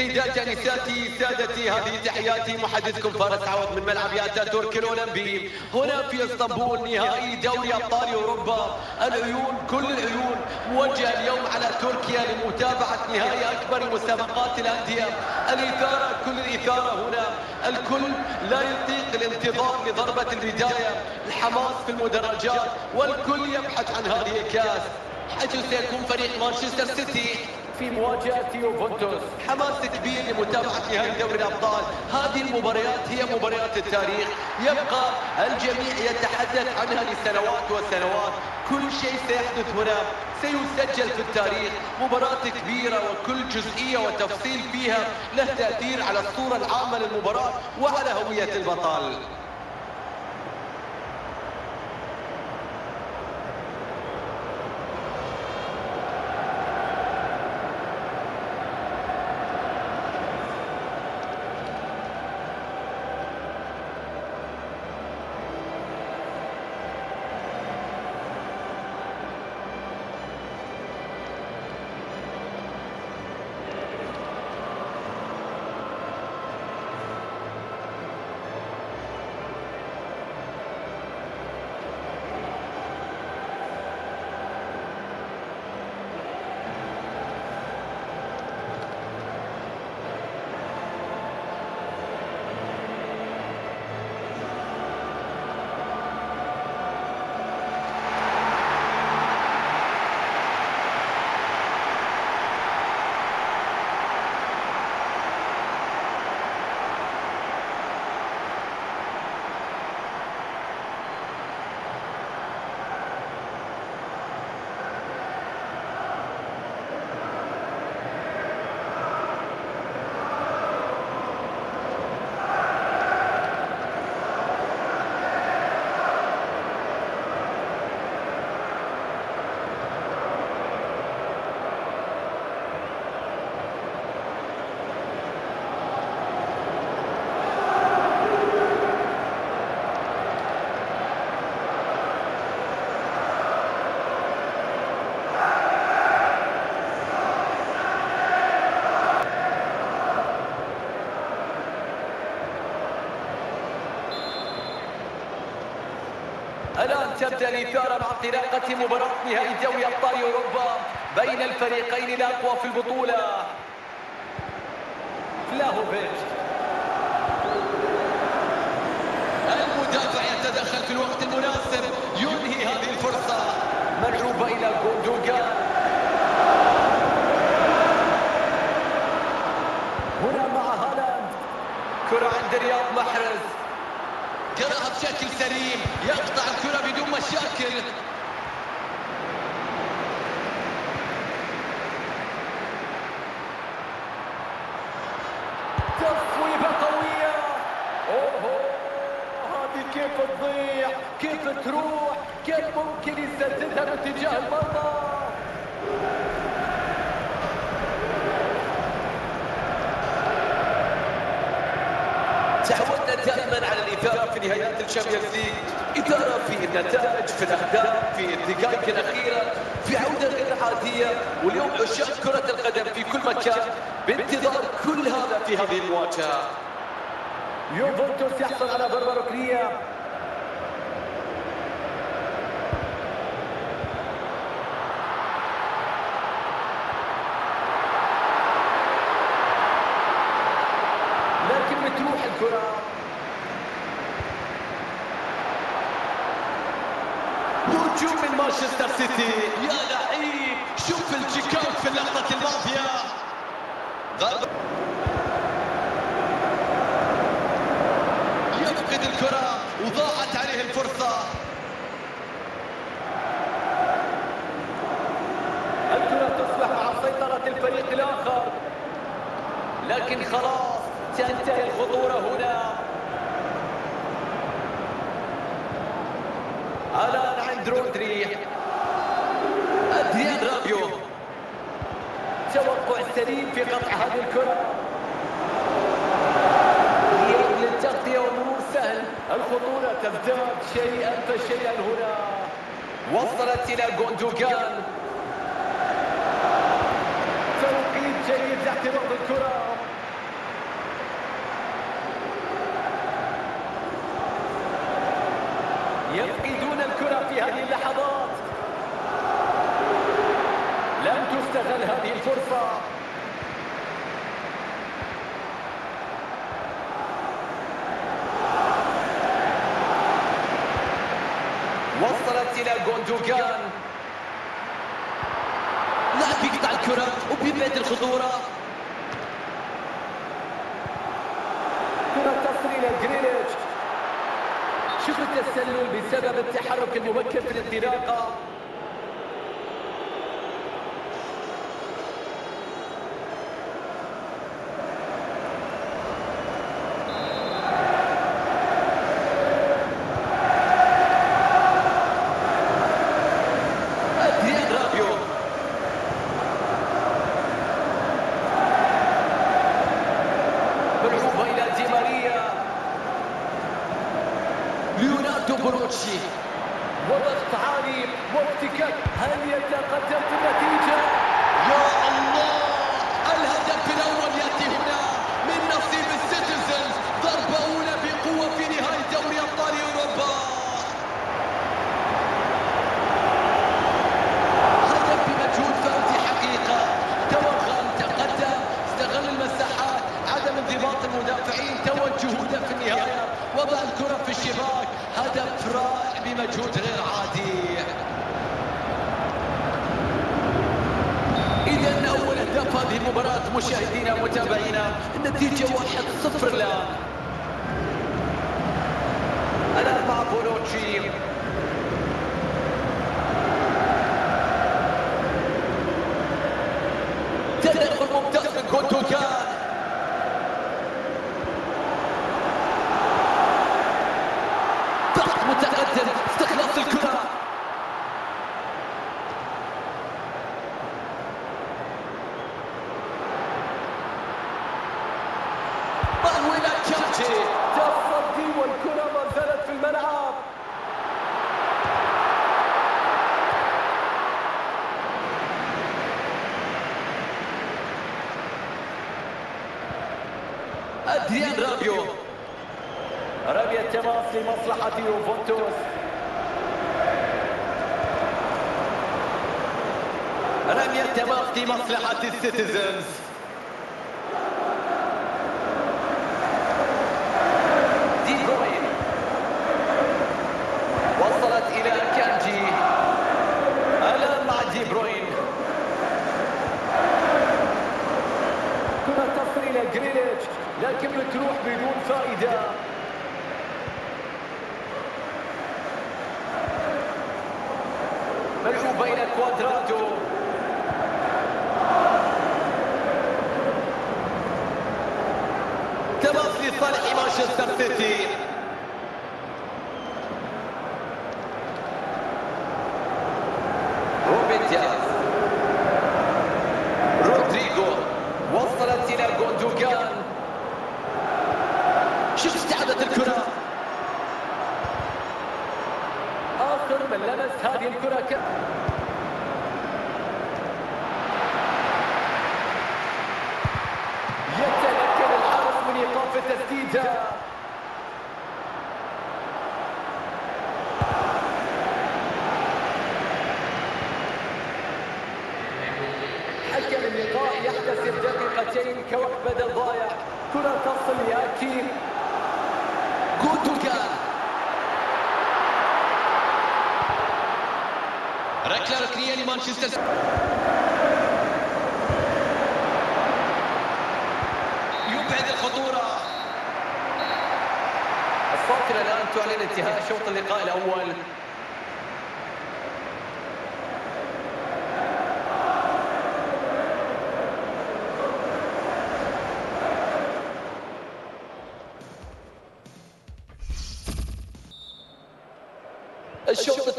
سيداتي نساتي سادتي هذه تحياتي. محدثكم فارس عوض من ملعب اتاتورك الأولمبي. هنا في اسطنبول نهائي دوري أبطال أوروبا. العيون كل العيون. موجهه اليوم على تركيا لمتابعة نهائي أكبر مسابقات الأندية. الإثارة كل الإثارة هنا. الكل لا يطيق الانتظار لضربة البدايه الحماس في المدرجات والكل يبحث عن هذه الكاس. حيث سيكون فريق مانشستر سيتي. في مواجهة يوفنتوس. حماس كبير لمتابعة نهائي دوري الأبطال. هذه المباريات هي مباريات التاريخ. يبقى الجميع يتحدث عنها لسنوات وسنوات. كل شيء سيحدث هنا. سيسجل في التاريخ. مباراة كبيرة وكل جزئية وتفصيل فيها له تأثير على الصورة العامة للمباراة وعلى هوية البطل. الآن تبدأ الإثارة مع انطلاقة مباراة نهائي دوري أبطال أوروبا. بين الفريقين الأقوى في البطولة. فلاهوفيتش. المدافع يتدخل في الوقت المناسب. ينهي هذه الفرصة. ملعوبة إلى جوندوغان هنا مع هالاند. كرة عند رياض محرز. بشكل سليم يقطع الكرة بدون مشاكل. تصويبة قوية. اوه هذه كيف تضيع؟ كيف تروح؟ كيف ممكن يسددها باتجاه المرمى؟ تعودنا دائما على الإثارة في نهايات ال Champions League إثارة في النتائج في الأهداف في الدقائق الأخيرة في عودة غير عادية. واليوم عشاق كرة القدم في كل مكان بانتظار كل هذا في هذه المواجهة. يوفنتوس يحصل على ضربة ركنية لكن بتروح الكرة هجوم من مانشستر سيتي يا لعيب شوف ال check out في اللقطة الماضية ضربة يفقد الكرة وضاعت عليه الفرصة الكرة تصبح مع سيطرة الفريق الآخر. لكن خلاص تنتهي الخطورة هنا. الآن عند رودري. أدريان رابيو توقع سليم في قطع هذه الكرة. سهل. الخطورة تزداد شيئا فشيئا هنا. وصلت إلى جوندوغان توقيت جيد لاعتراض الكرة يفقدون الكرة في هذه اللحظات لم تستغل هذه الفرصة. وصلت إلى جوندوغان لاعب يقطع الكرة وبيبعد الخطورة. كرة تصل إلى جرينيتش شوف التسلل بسبب التحرك المبكر في الانطلاقة أدريان رابيو ملعوبة إلى دي ماريا ليوناردو بونوتشي وضغط وافتكاك هل يتقدم في النتيجة؟ يا الله الهدف الأول يأتي هنا من نصيب ال Citizens ضربة أولى بقوة في نهاية دوري أبطال أوروبا هدف بمجهود فردي حقيقة توغل تقدم استغل المساحات عدم انضباط المدافعين توجه هدف في النهاية وضع الكرة في الشباك هدف رائع بمجهود غير عادي إذا أول أهداف هذه المباراة مشاهدينا ومتابعينا النتيجة واحد صفر الآن مع أدريان رابيو. رمي التماس لمصلحة يوفنتوس. رمي التماس لمصلحة ال Citizens دي بروين وصلت إلى أكانجي الآن مع دي بروين كرة إلى جريليتش لكن بتروح بدون فائدة. ملعوب بين كوادرادو تماس لصالح مانشستر سيتي روبن دياز رودريجو وصلت إلى جوندوغان شوف استعادت الكرة. آخر من لمس هذه الكرة كان يتمكن الحارس من إيقاف التسديدة حكم اللقاء يحتسب دقيقتين كوقت بدل ضايع كرة تصل لأكيد جوندوغان ركلة ركنية لمانشستر. يبعد الخطورة الصافرة الآن تعلن انتهاء شوط اللقاء الأول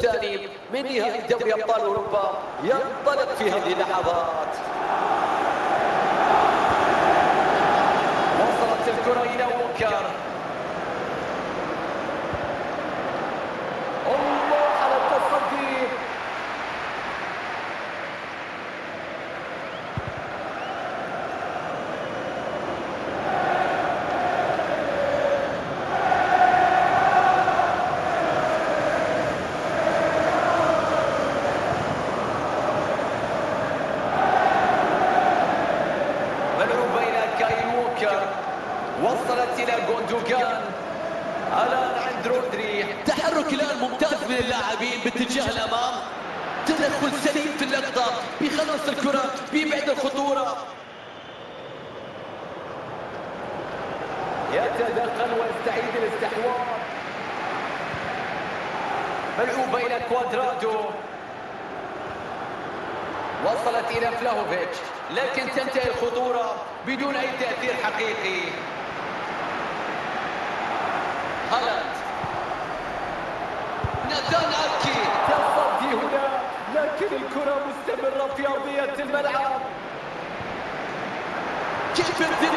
الثاني من نهائي دوري ابطال أوروبا ينطلق في هذه اللحظات وصلت الكره إلى ووكر الله على التصدي رودري تحرك الآن ممتاز من اللاعبين باتجاه الأمام. تدخل سليم في اللقطة بيخلص الكرة بيبعد الخطورة. يتدخل ويستعيد الاستحواذ. ملعوبة إلى كوادرادو. وصلت إلى فلاهوفيتش لكن تنتهي الخطورة بدون أي تأثير حقيقي هالاند ناتان أكي تصدي هنا لكن الكرة مستمرة في أرضية الملعب. كيف بروين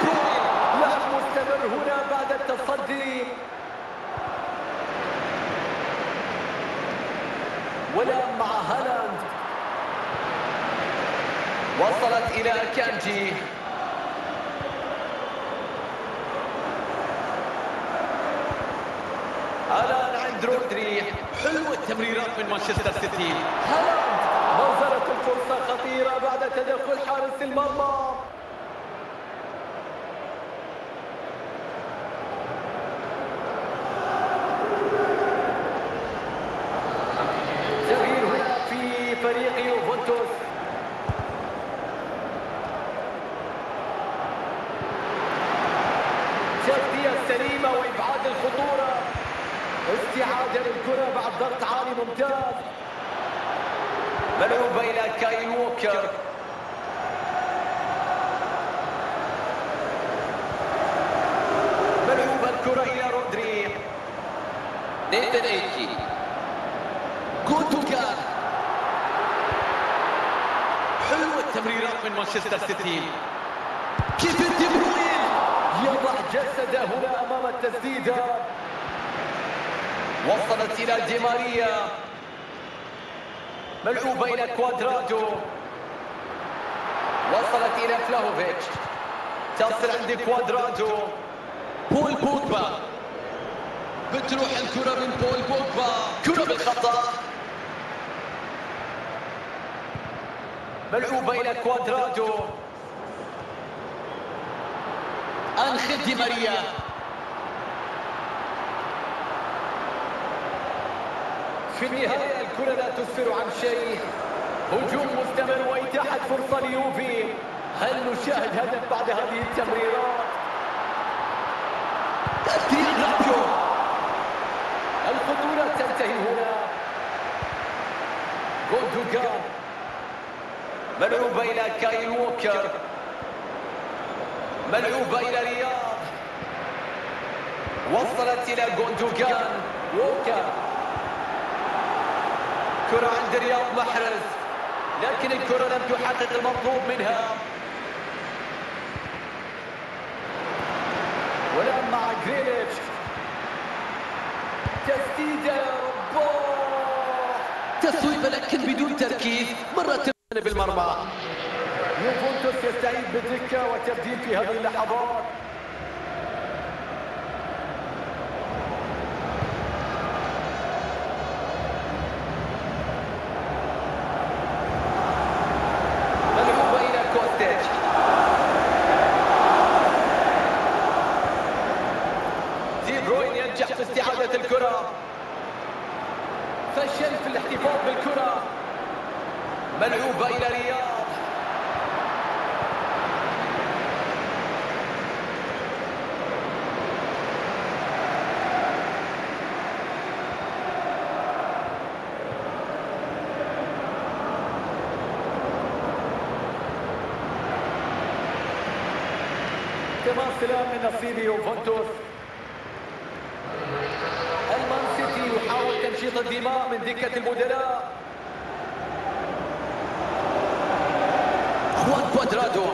لعب مستمر هنا بعد التصدي. ولعب مع هالاند. وصلت إلى كانجي الان عند رودري. حلوة التمريرات من مانشستر سيتي. هالاند الفرصة خطيرة بعد تدخل حارس المرمى تغيير هنا في فريق يوفنتوس تغطية سليمة وإبعاد الخطورة استعادة للكرة بعد ضغط عالي ممتاز ملعوبة إلى كايل ووكر ملعوبة الكرة إلى رودري نيثن أكي جوندوجان حلوة التمريرات من مانشستر سيتي. كيفن دي بروين يضع جسده هنا أمام التسديدة وصلت إلى دي ماريا. ملعوبة إلى كوادرادو. وصلت إلى فلاهوفيتش. تصل عند كوادرادو. بول بوجبا. بتروح الكرة من بول بوجبا. كرة بالخطأ. ملعوبة إلى كوادرادو أنخيل دي ماريا. في النهاية الكرة لا تسفر عن شيء. هجوم مستمر وإتاحة فرصة ليوفي. هل نشاهد هدف بعد هذه التمريرات؟ تأثير رابيو الخطورة تنتهي هنا. جوندوجان ملعوبة إلى كايل ووكر. ملعوبة إلى رياض. وصلت إلى جوندوجان ووكر. كرة عند رياض محرز. لكن الكرة لم تحقق المطلوب منها. والآن مع جريليتش. تسديدة. تسويبة لكن بدون تركيز. مرة بالمرمى. يوفنتوس يستعيد بالدكة وتبديل في هذه اللحظات ملعوبة إلى كوستيتش دي بروين ينجح في استعادة الكرة فشل في الاحتفاظ بالكرة ملعوبة إلى رياض الآن من نصيب يوفنتوس. المان سيتي يحاول تنشيط الدماء من دكة البدلاء خوان كوادرادو.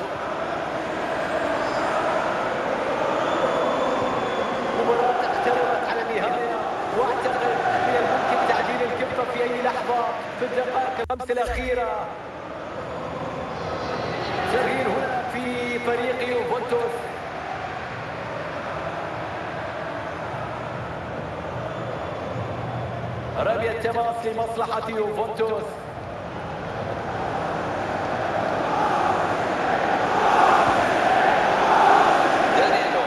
مباراة اقتربت على النهاية. واعتقد من الممكن تعديل الكفة في أي لحظة في الدقائق الخمس الأخيرة. تغيير هنا في فريق يوفنتوس. رمي التماس لمصلحة يوفنتوس. دانيلو.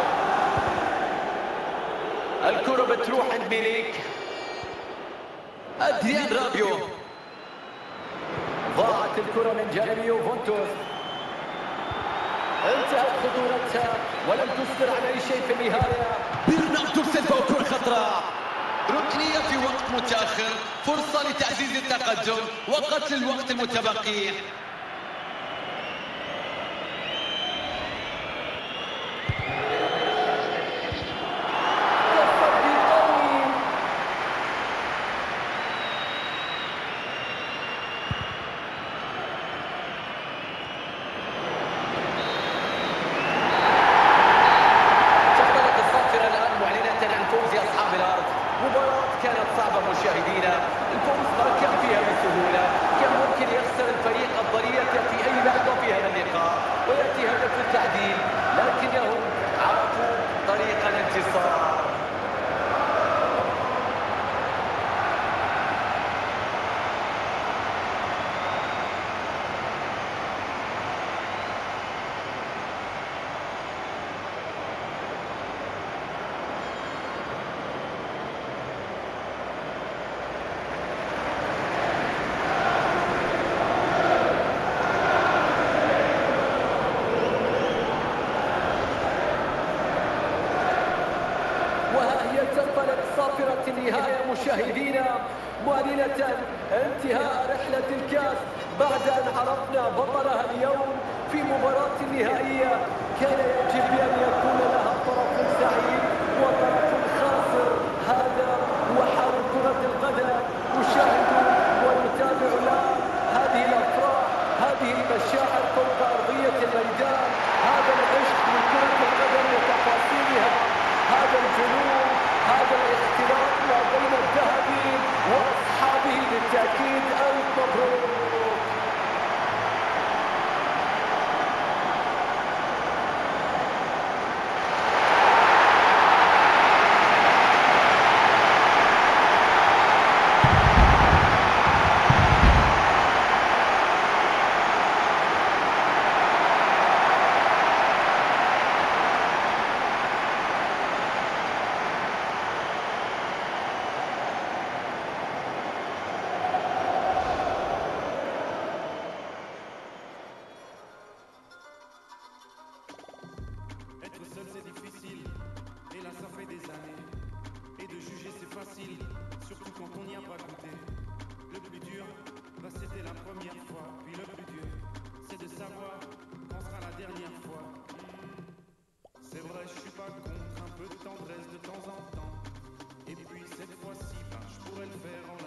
الكرة بتروح عند ميليك أدريان رابيو. ضاعت الكرة من جانب يوفنتوس. انتهت خطورتها ولم تصبر على أي شيء في النهاية. برناردو سيلفا وكرة خطرة. متأخر فرصة لتعزيز التقدم وقتل الوقت المتبقي انتهاء رحلة الكاس بعد أن عرفنا بطلها اليوم في مباراة نهائية. كان يجب أن يكون surtout quand on n'y a pas goûté. Le plus dur, bah c'était la première fois. Puis le plus dur, c'est de savoir quand sera la dernière fois. C'est vrai, je suis pas contre un peu de tendresse de temps en temps. Et puis cette fois-ci, bah, je pourrais le faire en